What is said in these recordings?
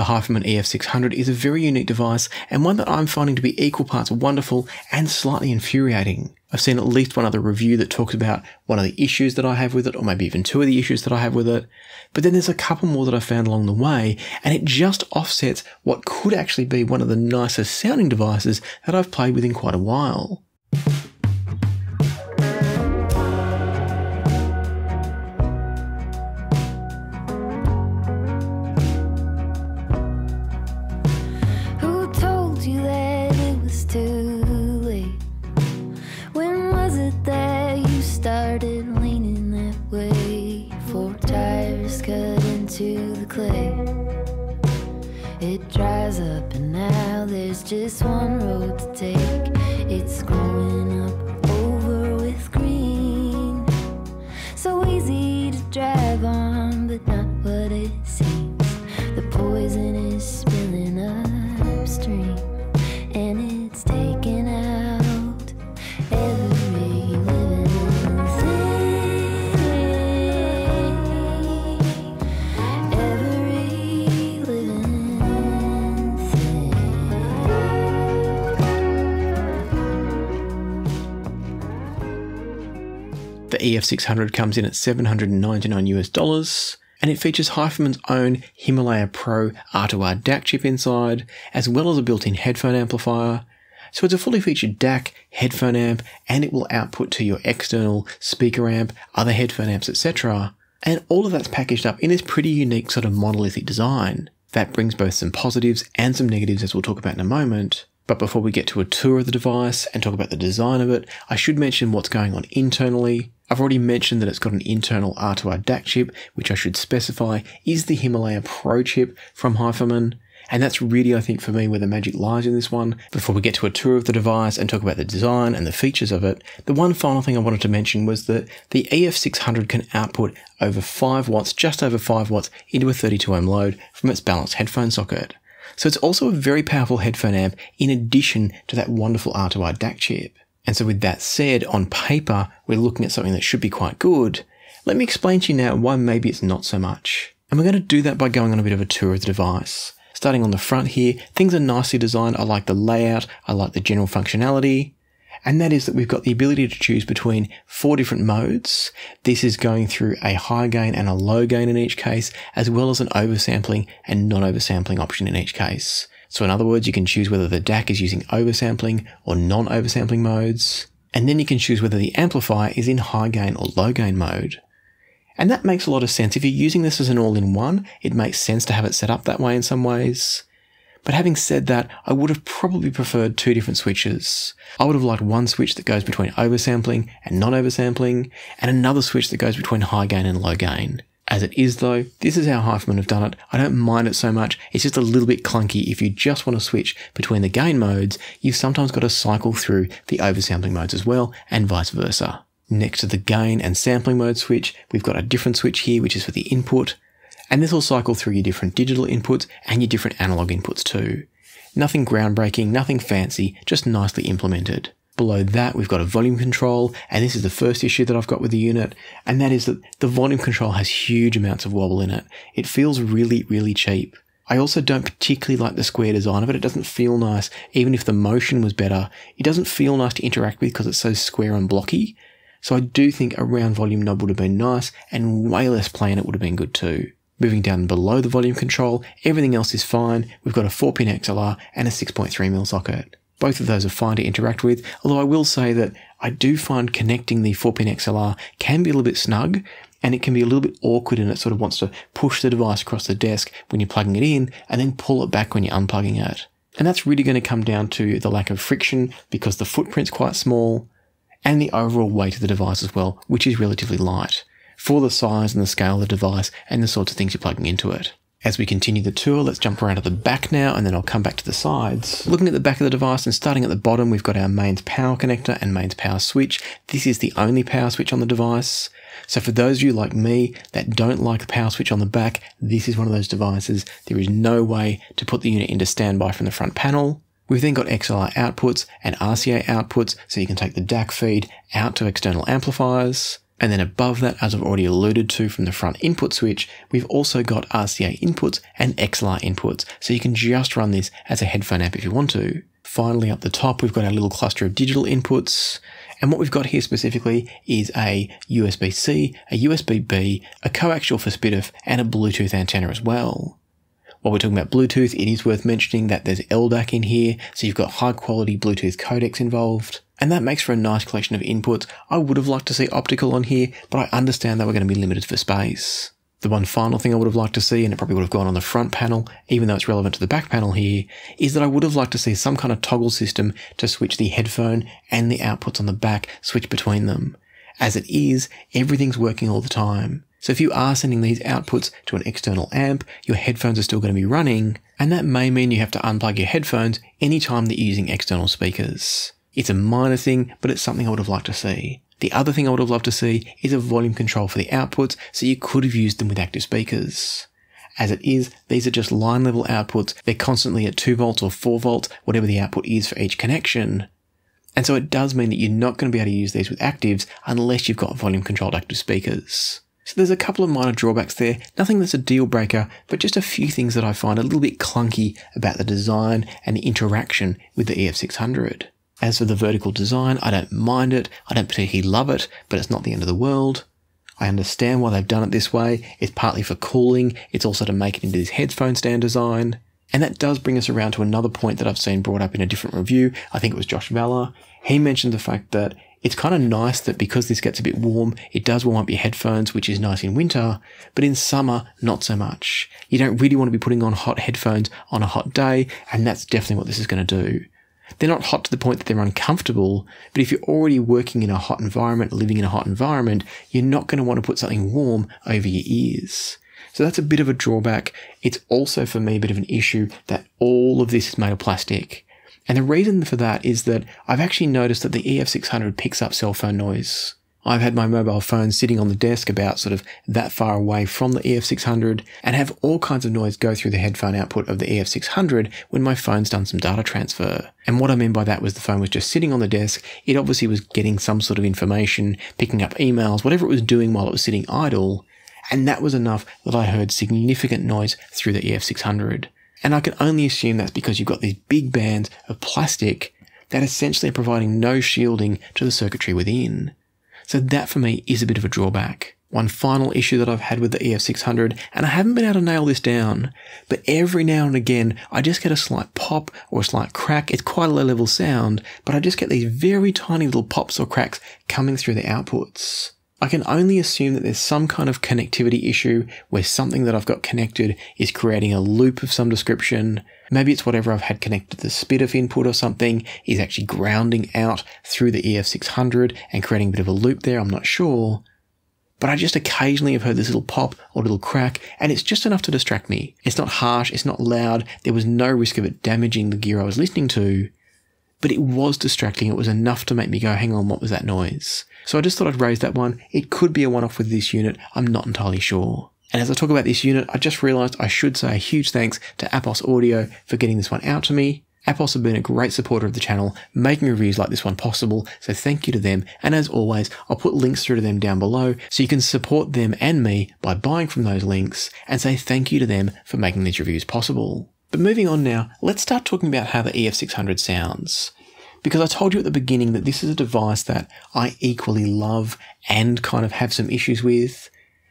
The HiFiMan EF600 is a very unique device and one that I'm finding to be equal parts wonderful and slightly infuriating. I've seen at least one other review that talks about one of the issues that I have with it, or maybe even two of the issues that I have with it. But then there's a couple more that I found along the way, and it just offsets what could actually be one of the nicest sounding devices that I've played with in quite a while. Just one road to take. It's growing up EF600 comes in at 799 US dollars, and it features HiFiMan's own Himalaya Pro R2R DAC chip inside, as well as a built-in headphone amplifier. So it's a fully featured DAC, headphone amp, and it will output to your external speaker amp, other headphone amps, etc. And all of that's packaged up in this pretty unique sort of monolithic design. That brings both some positives and some negatives as we'll talk about in a moment. But before we get to a tour of the device and talk about the design of it, I should mention what's going on internally. I've already mentioned that it's got an internal R2R DAC chip, which I should specify is the Himalaya Pro chip from HiFiMan. And that's really, I think, for me, where the magic lies in this one. Before we get to a tour of the device and talk about the design and the features of it, the one final thing I wanted to mention was that the EF600 can output over 5 watts, just over 5 watts, into a 32 ohm load from its balanced headphone socket. So it's also a very powerful headphone amp in addition to that wonderful R2R DAC chip. And so with that said, on paper, we're looking at something that should be quite good. Let me explain to you now why maybe it's not so much. And we're going to do that by going on a bit of a tour of the device. Starting on the front here, things are nicely designed. I like the layout. I like the general functionality. And that is that we've got the ability to choose between four different modes. This is going through a high gain and a low gain in each case, as well as an oversampling and non-oversampling option in each case. So in other words, you can choose whether the DAC is using oversampling or non-oversampling modes. And then you can choose whether the amplifier is in high gain or low gain mode. And that makes a lot of sense. If you're using this as an all-in-one, it makes sense to have it set up that way in some ways. But having said that, I would have probably preferred two different switches. I would have liked one switch that goes between oversampling and non-oversampling, and another switch that goes between high gain and low gain. As it is though, this is how HiFiMan have done it. I don't mind it so much. It's just a little bit clunky. If you just want to switch between the gain modes, you've sometimes got to cycle through the oversampling modes as well, and vice versa. Next to the gain and sampling mode switch, we've got a different switch here, which is for the input. And this will cycle through your different digital inputs and your different analog inputs too. Nothing groundbreaking, nothing fancy, just nicely implemented. Below that, we've got a volume control, and this is the first issue that I've got with the unit, and that is that the volume control has huge amounts of wobble in it. It feels really, really cheap. I also don't particularly like the square design of it. It doesn't feel nice, even if the motion was better. It doesn't feel nice to interact with because it's so square and blocky. So I do think a round volume knob would have been nice, and way less plain it would have been good too. Moving down below the volume control, everything else is fine. We've got a 4-pin XLR and a 6.3mm socket. Both of those are fine to interact with, although I will say that I do find connecting the 4-pin XLR can be a little bit snug, and it can be a little bit awkward and it sort of wants to push the device across the desk when you're plugging it in and then pull it back when you're unplugging it. And that's really going to come down to the lack of friction because the footprint's quite small and the overall weight of the device as well, which is relatively light for the size and the scale of the device and the sorts of things you're plugging into it. As we continue the tour, let's jump around to the back now and then I'll come back to the sides. Looking at the back of the device and starting at the bottom, we've got our mains power connector and mains power switch. This is the only power switch on the device. So for those of you like me that don't like the power switch on the back, this is one of those devices. There is no way to put the unit into standby from the front panel. We've then got XLR outputs and RCA outputs, so you can take the DAC feed out to external amplifiers. And then above that, as I've already alluded to from the front input switch, we've also got RCA inputs and XLR inputs. So you can just run this as a headphone amp if you want to. Finally, up the top, we've got our little cluster of digital inputs. And what we've got here specifically is a USB-C, a USB-B, a coaxial for SPDIF, and a Bluetooth antenna as well. While we're talking about Bluetooth, it is worth mentioning that there's LDAC in here, so you've got high quality Bluetooth codecs involved. And that makes for a nice collection of inputs. I would have liked to see optical on here, but I understand that we're going to be limited for space. The one final thing I would have liked to see, and it probably would have gone on the front panel, even though it's relevant to the back panel here, is that I would have liked to see some kind of toggle system to switch the headphone and the outputs on the back, switch between them. As it is, everything's working all the time. So if you are sending these outputs to an external amp, your headphones are still going to be running, and that may mean you have to unplug your headphones anytime that you're using external speakers. It's a minor thing, but it's something I would have liked to see. The other thing I would have loved to see is a volume control for the outputs, so you could have used them with active speakers. As it is, these are just line level outputs. They're constantly at 2 volts or 4 volts, whatever the output is for each connection. And so it does mean that you're not going to be able to use these with actives unless you've got volume controlled active speakers. So there's a couple of minor drawbacks there, nothing that's a deal breaker, but just a few things that I find a little bit clunky about the design and the interaction with the EF600. As for the vertical design, I don't mind it, I don't particularly love it, but it's not the end of the world. I understand why they've done it this way. It's partly for cooling, it's also to make it into this headphone stand design. And that does bring us around to another point that I've seen brought up in a different review. I think it was Josh Valour. He mentioned the fact that it's kind of nice that because this gets a bit warm, it does warm up your headphones, which is nice in winter, but in summer, not so much. You don't really want to be putting on hot headphones on a hot day, and that's definitely what this is going to do. They're not hot to the point that they're uncomfortable, but if you're already working in a hot environment, living in a hot environment, you're not going to want to put something warm over your ears. So that's a bit of a drawback. It's also for me a bit of an issue that all of this is made of plastic. And the reason for that is that I've actually noticed that the EF600 picks up cell phone noise. I've had my mobile phone sitting on the desk about sort of that far away from the EF600 and have all kinds of noise go through the headphone output of the EF600 when my phone's done some data transfer. And what I mean by that was the phone was just sitting on the desk. It obviously was getting some sort of information, picking up emails, whatever it was doing while it was sitting idle. And that was enough that I heard significant noise through the EF600. And I can only assume that's because you've got these big bands of plastic that essentially are providing no shielding to the circuitry within. So that for me is a bit of a drawback. One final issue that I've had with the EF600, and I haven't been able to nail this down, but every now and again I just get a slight pop or a slight crack. It's quite a low level sound, but I just get these very tiny little pops or cracks coming through the outputs. I can only assume that there's some kind of connectivity issue where something that I've got connected is creating a loop of some description. Maybe it's whatever I've had connected to the SPDIF input or something is actually grounding out through the EF600 and creating a bit of a loop there. I'm not sure. But I just occasionally have heard this little pop or little crack, and it's just enough to distract me. It's not harsh, it's not loud, there was no risk of it damaging the gear I was listening to, but it was distracting. It was enough to make me go, hang on, what was that noise? So I just thought I'd raise that one. It could be a one off with this unit. I'm not entirely sure. And as I talk about this unit, I just realized I should say a huge thanks to Apos Audio for getting this one out to me. Apos have been a great supporter of the channel, making reviews like this one possible, so thank you to them. And as always, I'll put links through to them down below so you can support them and me by buying from those links and say thank you to them for making these reviews possible. But moving on now, let's start talking about how the EF600 sounds. Because I told you at the beginning that this is a device that I equally love and kind of have some issues with.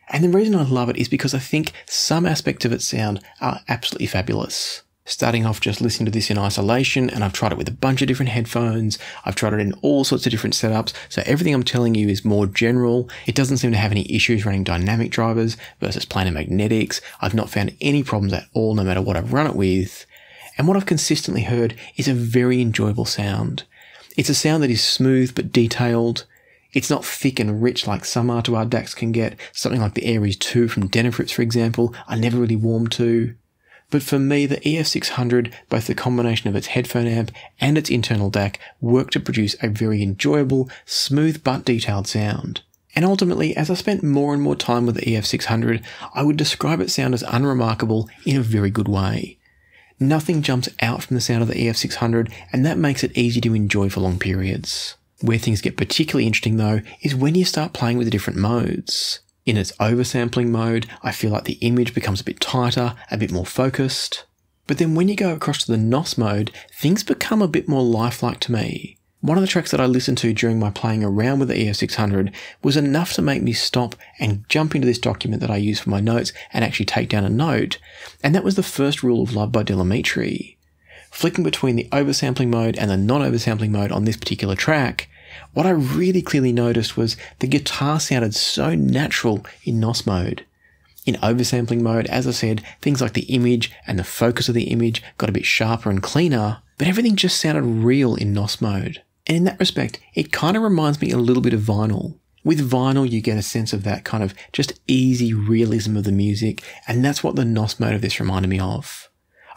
And the reason I love it is because I think some aspects of its sound are absolutely fabulous. Starting off just listening to this in isolation, and I've tried it with a bunch of different headphones. I've tried it in all sorts of different setups, so everything I'm telling you is more general. It doesn't seem to have any issues running dynamic drivers versus planar magnetics. I've not found any problems at all, no matter what I've run it with. And what I've consistently heard is a very enjoyable sound. It's a sound that is smooth but detailed. It's not thick and rich like some R2R DACs can get, something like the Ares 2 from Denafrips, for example, I never really warmed to. But for me, the EF600, both the combination of its headphone amp and its internal DAC, work to produce a very enjoyable, smooth but detailed sound. And ultimately, as I spent more and more time with the EF600, I would describe its sound as unremarkable in a very good way. Nothing jumps out from the sound of the EF600, and that makes it easy to enjoy for long periods. Where things get particularly interesting though is when you start playing with the different modes. In its oversampling mode, I feel like the image becomes a bit tighter, a bit more focused. But then when you go across to the NOS mode, things become a bit more lifelike to me. One of the tracks that I listened to during my playing around with the EF600 was enough to make me stop and jump into this document that I use for my notes and actually take down a note, and that was the first rule of love by Del Amitri. Flicking between the oversampling mode and the non-oversampling mode on this particular track, what I really clearly noticed was the guitar sounded so natural in NOS mode. In oversampling mode, as I said, things like the image and the focus of the image got a bit sharper and cleaner, but everything just sounded real in NOS mode. And in that respect, it kind of reminds me a little bit of vinyl. With vinyl, you get a sense of that kind of just easy realism of the music, and that's what the NOS mode of this reminded me of.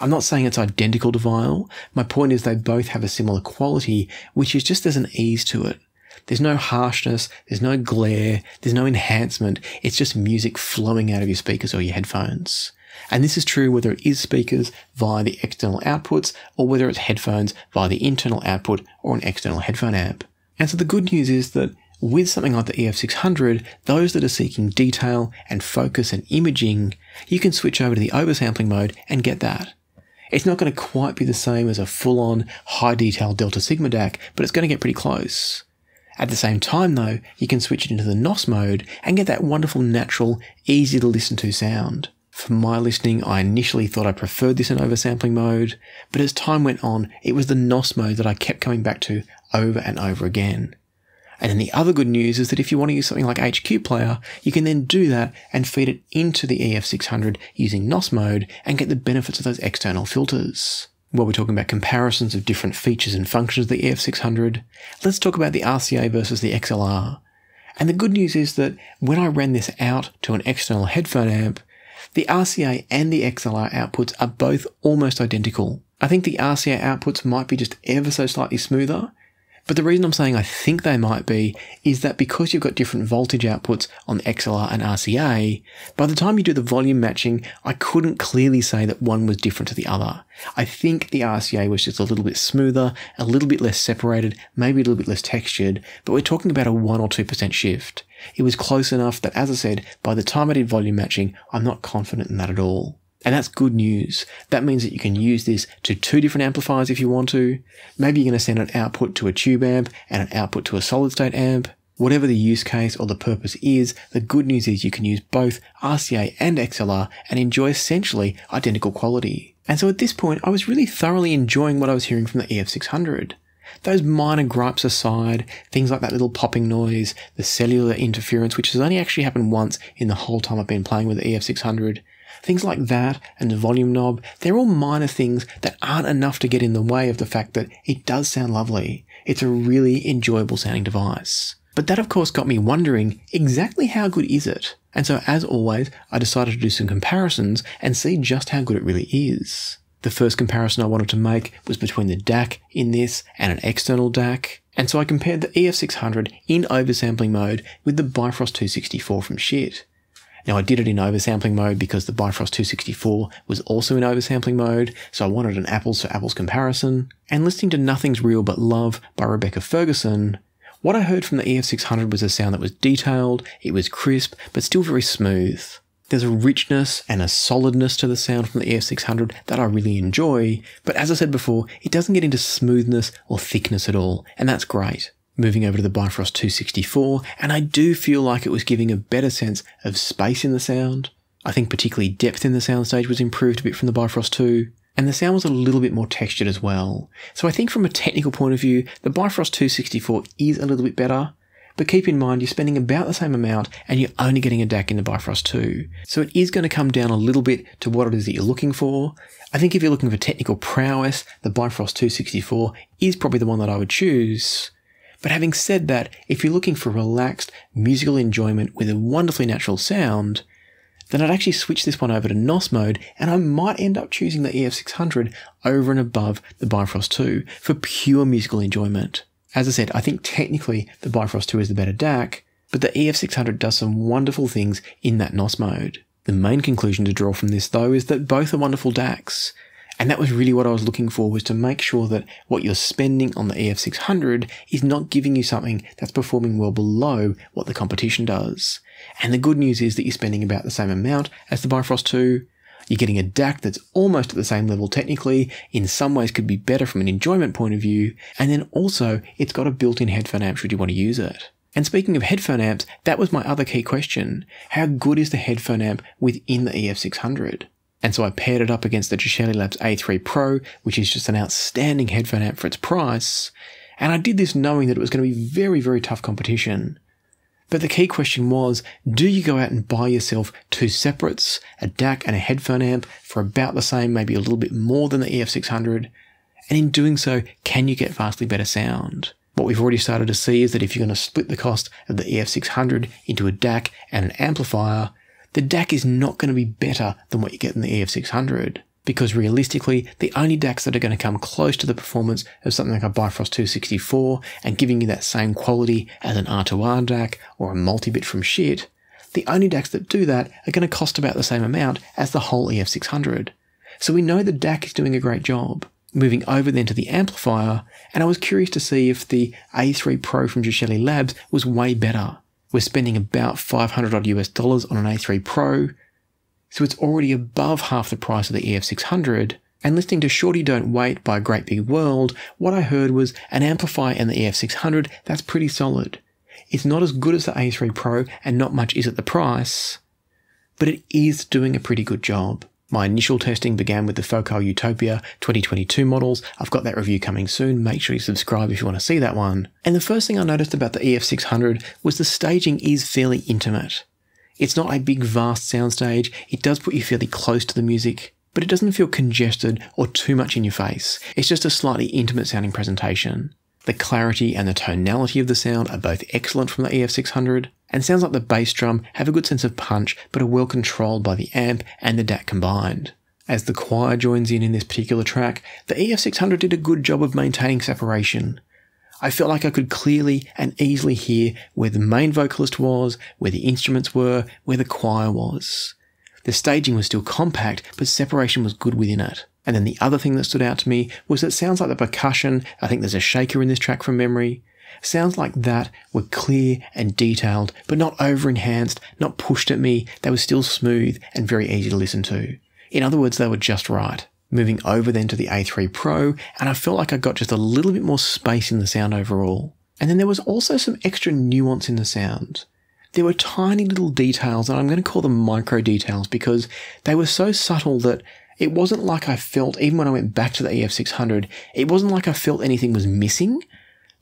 I'm not saying it's identical to vinyl. My point is they both have a similar quality, which is just there's an ease to it. There's no harshness, there's no glare, there's no enhancement. It's just music flowing out of your speakers or your headphones. And this is true whether it is speakers via the external outputs or whether it's headphones via the internal output or an external headphone amp. And so the good news is that with something like the EF600, those that are seeking detail and focus and imaging, you can switch over to the oversampling mode and get that. It's not going to quite be the same as a full-on high detail Delta Sigma DAC, but it's going to get pretty close. At the same time though, you can switch it into the NOS mode and get that wonderful, natural, easy to listen to sound. For my listening, I initially thought I preferred this in oversampling mode, but as time went on, it was the NOS mode that I kept coming back to over and over again. And then the other good news is that if you want to use something like HQ Player, you can then do that and feed it into the EF600 using NOS mode and get the benefits of those external filters. While we're talking about comparisons of different features and functions of the EF600, let's talk about the RCA versus the XLR. And the good news is that when I ran this out to an external headphone amp, the RCA and the XLR outputs are both almost identical. I think the RCA outputs might be just ever so slightly smoother, but the reason I'm saying I think they might be is that because you've got different voltage outputs on XLR and RCA, by the time you do the volume matching, I couldn't clearly say that one was different to the other. I think the RCA was just a little bit smoother, a little bit less separated, maybe a little bit less textured, but we're talking about a 1 or 2% shift. It was close enough that, as I said, by the time I did volume matching, I'm not confident in that at all. And that's good news. That means that you can use this to two different amplifiers if you want to. Maybe you're going to send an output to a tube amp and an output to a solid state amp. Whatever the use case or the purpose is, the good news is you can use both RCA and XLR and enjoy essentially identical quality. And so at this point, I was really thoroughly enjoying what I was hearing from the EF600. Those minor gripes aside, things like that little popping noise, the cellular interference, which has only actually happened once in the whole time I've been playing with the EF600, Things like that and the volume knob, they're all minor things that aren't enough to get in the way of the fact that it does sound lovely. It's a really enjoyable sounding device. But that of course got me wondering exactly how good is it? And so as always, I decided to do some comparisons and see just how good it really is. The first comparison I wanted to make was between the DAC in this and an external DAC. And so I compared the EF600 in oversampling mode with the Bifrost 264 from Schiit. Now I did it in oversampling mode because the Bifrost 264 was also in oversampling mode, so I wanted an apples to apples comparison. And listening to Nothing's Real But Love by Rebecca Ferguson, what I heard from the EF600 was a sound that was detailed, it was crisp, but still very smooth. There's a richness and a solidness to the sound from the EF600 that I really enjoy, but as I said before, it doesn't get into smoothness or thickness at all, and that's great moving over to the Bifrost 264, and I do feel like it was giving a better sense of space in the sound. I think particularly depth in the soundstage was improved a bit from the Bifrost 2, and the sound was a little bit more textured as well. So I think from a technical point of view, the Bifrost 264 is a little bit better, but keep in mind you're spending about the same amount and you're only getting a DAC in the Bifrost 2. So it is going to come down a little bit to what it is that you're looking for. I think if you're looking for technical prowess, the Bifrost 264 is probably the one that I would choose. But having said that, if you're looking for relaxed musical enjoyment with a wonderfully natural sound, then I'd actually switch this one over to NOS mode and I might end up choosing the EF600 over and above the Bifrost 2 for pure musical enjoyment. As I said, I think technically the Bifrost 2 is the better DAC, but the EF600 does some wonderful things in that NOS mode. The main conclusion to draw from this though is that both are wonderful DACs. And that was really what I was looking for was to make sure that what you're spending on the EF600 is not giving you something that's performing well below what the competition does. And the good news is that you're spending about the same amount as the Bifrost 2. You're getting a DAC that's almost at the same level technically, in some ways could be better from an enjoyment point of view, and then also it's got a built-in headphone amp should you want to use it. And speaking of headphone amps, that was my other key question. How good is the headphone amp within the EF600? And so I paired it up against the Geshelli Labs A3 Pro, which is just an outstanding headphone amp for its price. And I did this knowing that it was going to be very, very tough competition. But the key question was, do you go out and buy yourself two separates, a DAC and a headphone amp for about the same, maybe a little bit more than the EF600? And in doing so, can you get vastly better sound? What we've already started to see is that if you're going to split the cost of the EF600 into a DAC and an amplifier, the DAC is not going to be better than what you get in the EF600 because realistically, the only DACs that are going to come close to the performance of something like a Bifrost 264 and giving you that same quality as an R2R DAC or a multi-bit from Schiit, the only DACs that do that are going to cost about the same amount as the whole EF600. So we know the DAC is doing a great job. Moving over then to the amplifier, and I was curious to see if the A3 Pro from Geshelli Labs was way better. We're spending about 500 odd US dollars on an A3 Pro, so it's already above half the price of the EF600. And listening to Shorty Don't Wait by Great Big World, what I heard was an amplifier in the EF600 that's pretty solid. It's not as good as the A3 Pro and not much is at the price, but it is doing a pretty good job. My initial testing began with the Focal Utopia 2022 models. I've got that review coming soon. Make sure you subscribe if you want to see that one. And the first thing I noticed about the EF600 was the staging is fairly intimate. It's not a big, vast soundstage. It does put you fairly close to the music, but it doesn't feel congested or too much in your face. It's just a slightly intimate sounding presentation. The clarity and the tonality of the sound are both excellent from the EF600, and sounds like the bass drum have a good sense of punch but are well controlled by the amp and the DAC combined. As the choir joins in in this particular track, the EF600 did a good job of maintaining separation. I felt like I could clearly and easily hear where the main vocalist was, where the instruments were, where the choir was. The staging was still compact, but separation was good within it. And then the other thing that stood out to me was that sounds like the percussion, I think there's a shaker in this track from memory, sounds like that were clear and detailed, but not over enhanced, not pushed at me. They were still smooth and very easy to listen to. In other words, they were just right. Moving over then to the A3 Pro, and I felt like I got just a little bit more space in the sound overall. And then there was also some extra nuance in the sound. There were tiny little details, and I'm going to call them micro details because they were so subtle that it wasn't like I felt, even when I went back to the EF600, it wasn't like I felt anything was missing.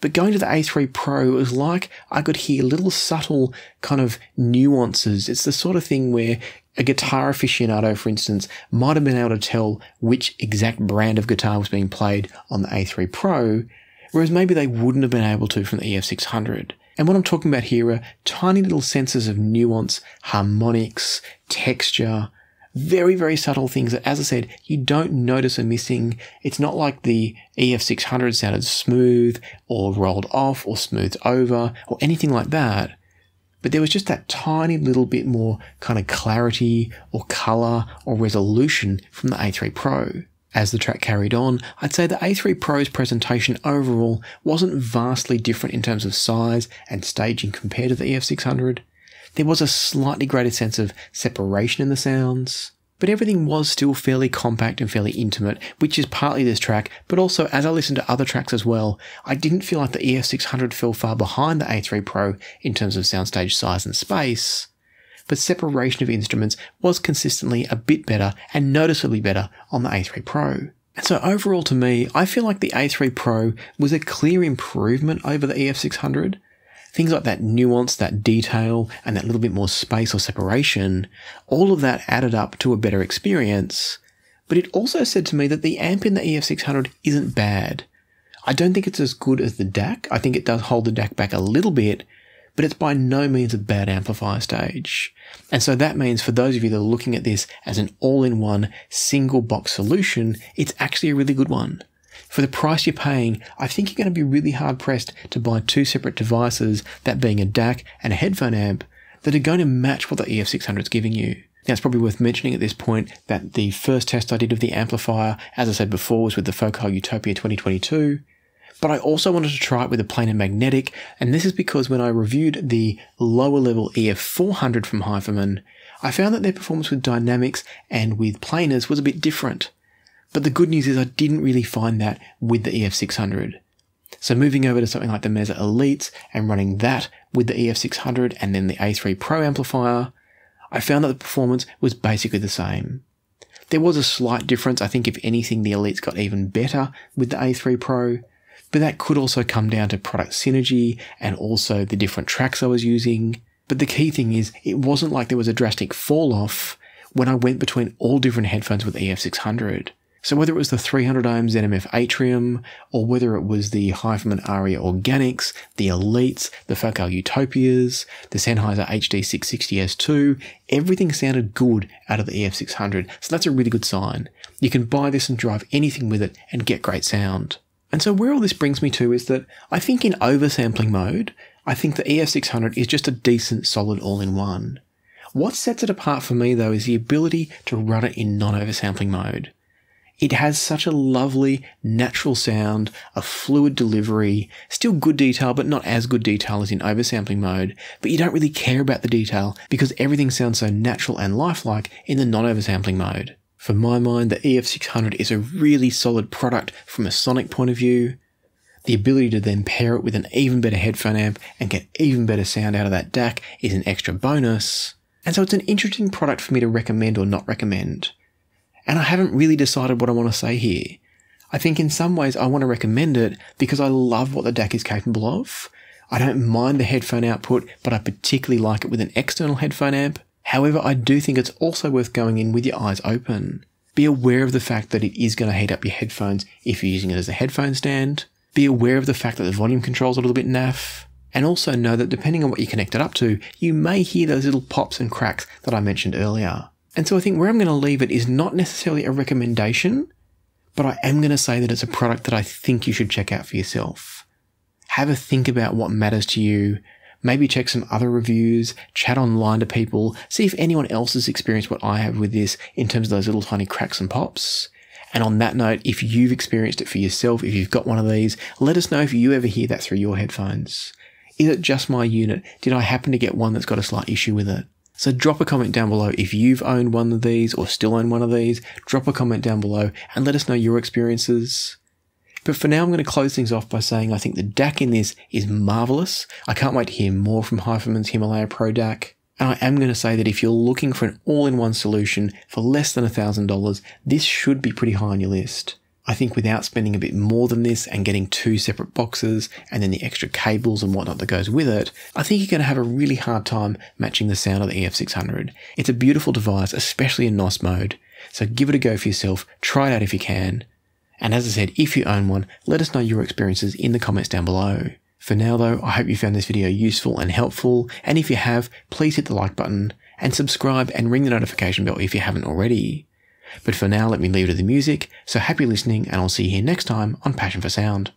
But going to the A3 Pro, was like I could hear little subtle kind of nuances. It's the sort of thing where a guitar aficionado, for instance, might have been able to tell which exact brand of guitar was being played on the A3 Pro, whereas maybe they wouldn't have been able to from the EF600. And what I'm talking about here are tiny little senses of nuance, harmonics, texture, very, very subtle things that, as I said, you don't notice are missing. It's not like the EF600 sounded smooth or rolled off or smoothed over or anything like that. But there was just that tiny little bit more kind of clarity or color or resolution from the A3 Pro. As the track carried on, I'd say the A3 Pro's presentation overall wasn't vastly different in terms of size and staging compared to the EF600 there was a slightly greater sense of separation in the sounds, but everything was still fairly compact and fairly intimate, which is partly this track, but also as I listened to other tracks as well, I didn't feel like the EF600 fell far behind the A3 Pro in terms of soundstage size and space. But separation of instruments was consistently a bit better and noticeably better on the A3 Pro. And so overall to me, I feel like the A3 Pro was a clear improvement over the EF600, things like that nuance, that detail, and that little bit more space or separation, all of that added up to a better experience. But it also said to me that the amp in the EF600 isn't bad. I don't think it's as good as the DAC. I think it does hold the DAC back a little bit, but it's by no means a bad amplifier stage. And so that means for those of you that are looking at this as an all-in-one single box solution, it's actually a really good one. For the price you're paying, I think you're going to be really hard pressed to buy two separate devices, that being a DAC and a headphone amp, that are going to match what the EF600 is giving you. Now, it's probably worth mentioning at this point that the first test I did of the amplifier, as I said before, was with the Focal Utopia 2022. But I also wanted to try it with a planar magnetic, and this is because when I reviewed the lower level EF400 from HiFiMan, I found that their performance with dynamics and with planars was a bit different. But the good news is I didn't really find that with the EF600. So moving over to something like the Meze Elites and running that with the EF600 and then the A3 Pro amplifier, I found that the performance was basically the same. There was a slight difference. I think if anything, the Elites got even better with the A3 Pro, but that could also come down to product synergy and also the different tracks I was using. But the key thing is, it wasn't like there was a drastic fall off when I went between all different headphones with EF600. So whether it was the 300 ohm ZMF Atrium, or whether it was the HiFiMan Arya Organics, the Elites, the Focal Utopias, the Sennheiser HD660S2, everything sounded good out of the EF600. So that's a really good sign. You can buy this and drive anything with it and get great sound. And so where all this brings me to is that I think in oversampling mode, I think the EF600 is just a decent solid all-in-one. What sets it apart for me though is the ability to run it in non-oversampling mode. It has such a lovely, natural sound, a fluid delivery, still good detail, but not as good detail as in oversampling mode, but you don't really care about the detail because everything sounds so natural and lifelike in the non-oversampling mode. For my mind, the EF600 is a really solid product from a sonic point of view. The ability to then pair it with an even better headphone amp and get even better sound out of that DAC is an extra bonus. And so it's an interesting product for me to recommend or not recommend. And I haven't really decided what I want to say here. I think in some ways I want to recommend it because I love what the DAC is capable of. I don't mind the headphone output, but I particularly like it with an external headphone amp. However, I do think it's also worth going in with your eyes open. Be aware of the fact that it is going to heat up your headphones if you're using it as a headphone stand. Be aware of the fact that the volume control's a little bit naff. And also know that depending on what you connect it up to, you may hear those little pops and cracks that I mentioned earlier. And so I think where I'm going to leave it is not necessarily a recommendation, but I am going to say that it's a product that I think you should check out for yourself. Have a think about what matters to you. Maybe check some other reviews, chat online to people, see if anyone else has experienced what I have with this in terms of those little tiny cracks and pops. And on that note, if you've experienced it for yourself, if you've got one of these, let us know if you ever hear that through your headphones. Is it just my unit? Did I happen to get one that's got a slight issue with it? So drop a comment down below if you've owned one of these or still own one of these. Drop a comment down below and let us know your experiences. But for now, I'm going to close things off by saying I think the DAC in this is marvelous. I can't wait to hear more from HiFiMan's Himalaya Pro DAC. And I am going to say that if you're looking for an all-in-one solution for less than $1,000, this should be pretty high on your list. I think without spending a bit more than this and getting two separate boxes and then the extra cables and whatnot that goes with it, I think you're going to have a really hard time matching the sound of the EF600. It's a beautiful device, especially in NOS mode. So give it a go for yourself. Try it out if you can. And as I said, if you own one, let us know your experiences in the comments down below. For now though, I hope you found this video useful and helpful, and if you have, please hit the like button, and subscribe and ring the notification bell if you haven't already. But for now, let me leave it to the music, so happy listening, and I'll see you here next time on Passion for Sound.